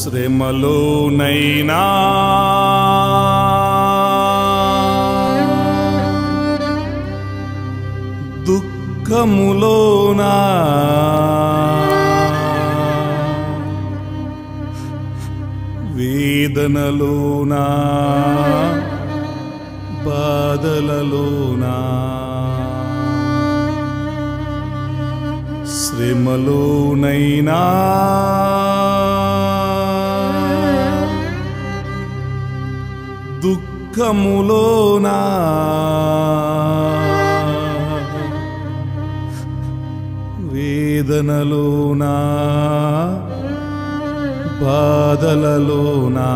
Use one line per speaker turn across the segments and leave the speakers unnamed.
శ్రమలోనైనా దుఃఖములోనా. వేదనలోనా. బాధలలోనా. శ్రమలోనైనా దుఃఖములోనా. వేదనలోనా. బాధలలోనా.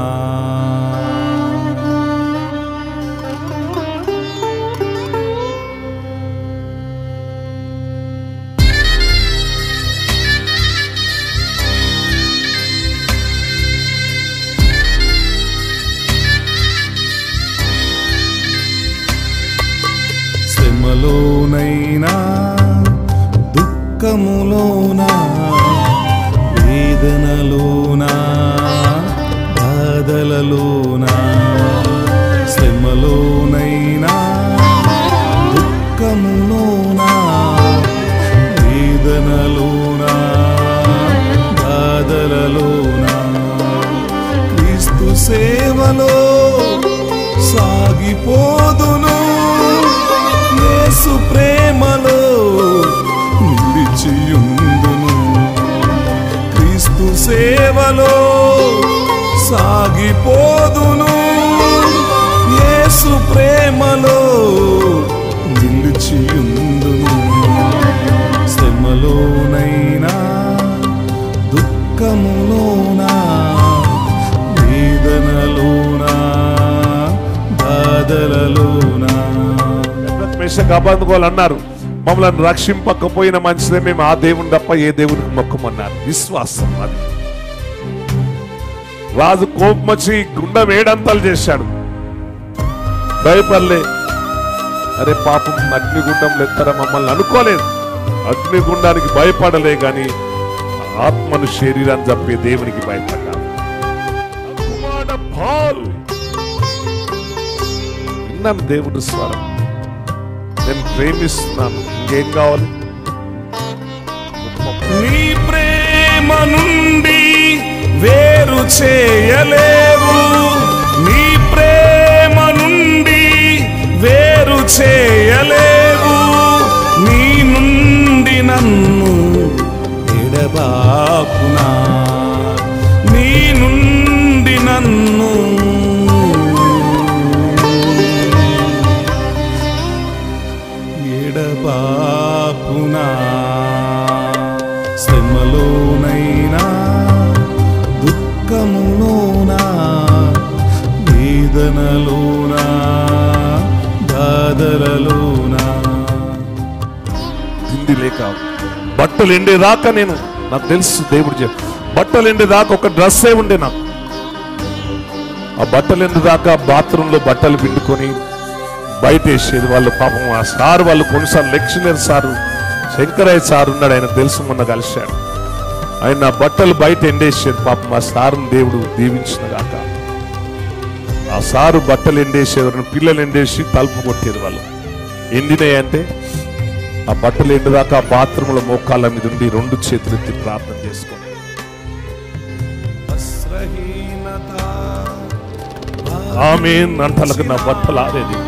దుఃఖములోనా వేదనలోనా బాధలలోనా శ్రమలోనైనా దుఃఖములోనా వేదనలోనా బాధలలోనా క్రీస్తు సేవలో సాగిపోదును. యేసు సేవలో సాగిపోదును. యేసు ప్రేమలో నిలిచియుందును. శ్రమలోనైనా దుఃఖములోనా వేదనలోనా బాధలలోనా.
కాపాడుకోవాలన్నారు. అన్నారు మమ్మల్ని రక్షింపకపోయిన మంచిదే మేము ఆ దేవుని తప్ప ఏ దేవునికి మొక్కమన్నారు. విశ్వాసం అది. రాజు కోపం వచ్చి గుండెం ఏడంతలు చేశాడు. భయపడలే. అరే పాపం అగ్నిగుండం ఎత్తరా మమ్మల్ని అనుకోలేదు. అగ్నిగుండానికి భయపడలే గాని ఆత్మను శరీరాన్ని చంపే దేవునికి భయపడ్డాడు విన్నాను దేవుడి స్వరం. నేను ప్రేమిస్తున్నాను. ఇంకేం కావాలి?
నీ నుండి వేరు చేయలేవు
తిండి లేక బట్టలు ఎండేదాకా నేను నాకు తెలుసు దేవుడు చెప్పు. బట్టలు ఎండేదాకా ఒక డ్రెస్సే ఉండే నాకు. ఆ బట్టలు ఎండేదాకా బాత్రూంలో బట్టలు పిండుకొని బయట వేసేది వాళ్ళు పాపం. ఆ సార్ వాళ్ళు కొన్నిసార్లు లెక్చరర్ సారు శంకరయ్య సార్ ఉన్నాడు ఆయన తెలుసు మొన్న కలిశాడు. ఆయన బట్టలు బయట ఎండేసేది పాపం. ఆ సారుని దేవుడు దీవించిన గాక ఆ సారు బట్టలు ఎండేసేవారు పిల్లలు ఎండేసి తలుపు కొట్టేది వాళ్ళు. ఎండినాయి అంటే ఆ బట్టలు ఎండదాకా ఆ బాత్రూంలో మోకాళ్ళ మీద ఉండి రెండు చేతులెత్తి ప్రార్థన చేసుకొని ఆమె నంటలకు నా బట్టలు ఆరేది.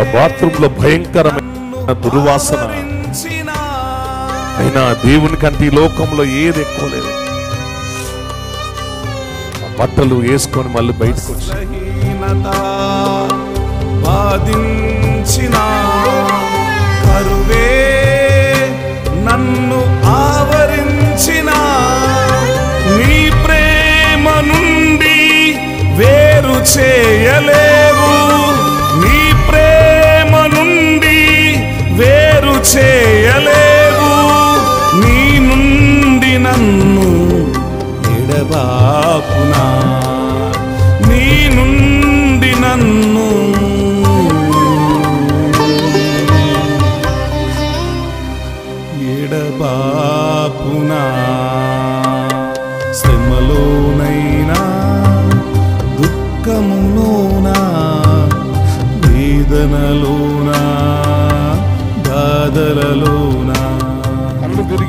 ఆ బాత్రూమ్లో భయంకరమైన దుర్వాసన. అయినా దేవునికంటే ఈ లోకంలో ఏది ఎక్కువ లేదు. బట్టలు వేసుకొని మళ్ళీ బయటకు వచ్చి.
కరువే నన్ను ఆవరించిన. నీ ప్రేమ నుండి వేరు చే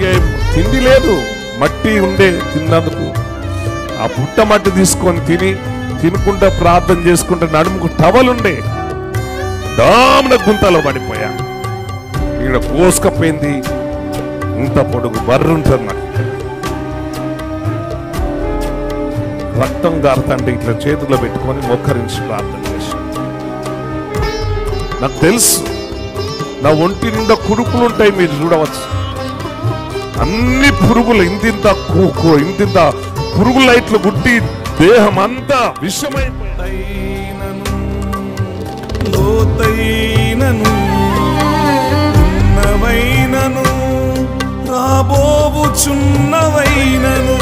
కళ్ళు తిండి లేదు మట్టి ఉండే తిన్నందుకు. ఆ పుట్ట మట్టి తీసుకొని తిని తినకుండా ప్రార్థన చేసుకుంటే నడుముకు టవలుండే. దామున గుంతలో పడిపోయా. ఇక్కడ కోసుకపోయింది ఇంత పొడుగు బర్రు ఉంటుంది నాకు రక్తం గారుతంటే ఇట్లా చేతిలో పెట్టుకొని మొక్కరించి ప్రార్థన చేసి నాకు తెలుసు నా ఒంటి నిండా కురుపులు ఉంటాయి మీరు చూడవచ్చు. అన్ని పురుగులు ఇంతింత కూకో ఇంతింత పురుగు లైట్లు గుట్టి దేహం అంతా విషమైపోయినను
లోతైనను ఉన్నవైనను రాబోవుచున్నవైనను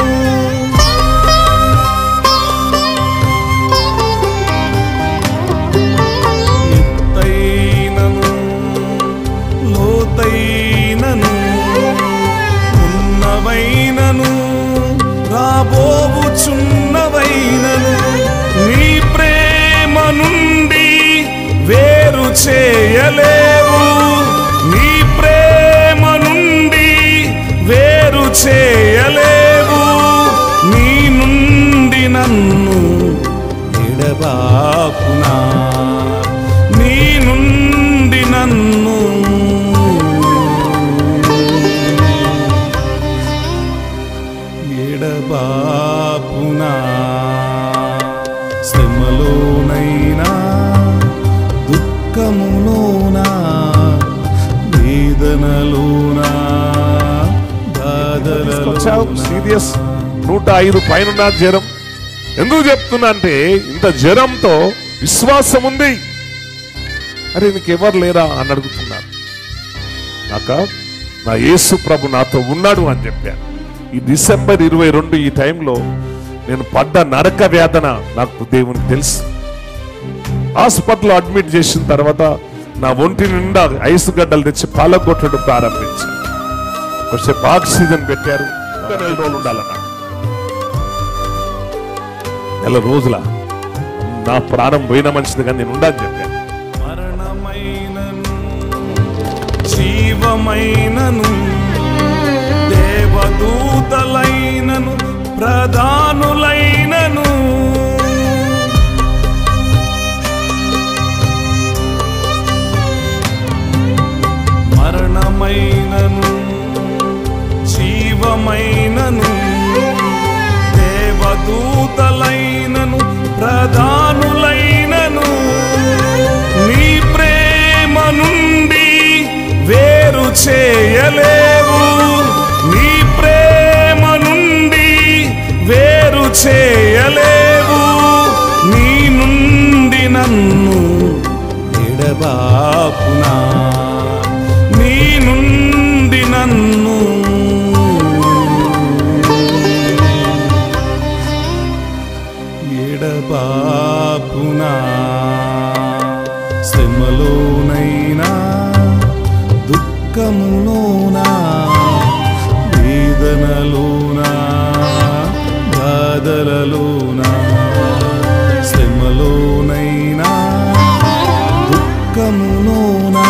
వేరు చేయలేవు నీ
ఐదు పైన జ్వరం. ఎందుకు చెప్తున్నా అంటే ఇంత జ్వరంతో విశ్వాసం ఉంది అరే నీకెవరు లేరా అని అడుగుతున్నారు. నాక నా యేసు ప్రభు నాతో ఉన్నాడు అని చెప్పాను. ఈ డిసెంబర్ ఇరవై రెండు ఈ టైంలో నేను పడ్డ నరక వేదన నాకు దేవునికి తెలుసు. హాస్పిటల్లో అడ్మిట్ చేసిన తర్వాత నా ఒంటి నిండా ఐసు గడ్డలు తెచ్చి పాలగొట్టడం ప్రారంభించాను. కొంచెంసేపు ఆక్సిజన్ పెట్టారు. ఇంకా నెల రోజులు ఉండాలన్నా నెల రోజుల నా ప్రాణం పోయిన మంచిది కానీ నేను ఉండాలని చెప్పాను
మరణమైనను జీవమైనను దేవదూతలైనను ప్రధానులైనను. మరణమైనను జీవమైనను దేవదూత ఎడబాపునా? శ్రమలోనైనా దుఃఖములోనా? వేదనలోనా? బాధలలోనా? శ్రమలోనైనా దుఃఖములోనా?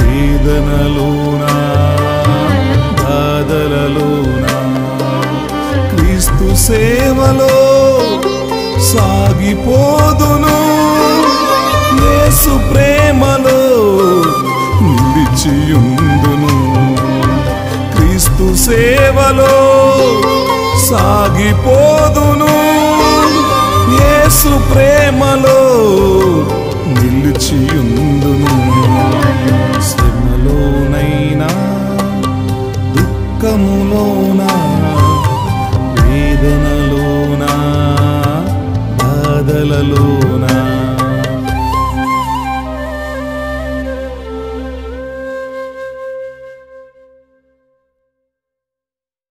వేదనలోనా? బాధలలోనా? క్రీస్తు సేవలో మునిగిపోదును. యేసు ప్రేమలో నిలిచియుందును. క్రీస్తు సేవలో సాగిపోదును. యేసు ప్రేమలో నిలిచియుందును.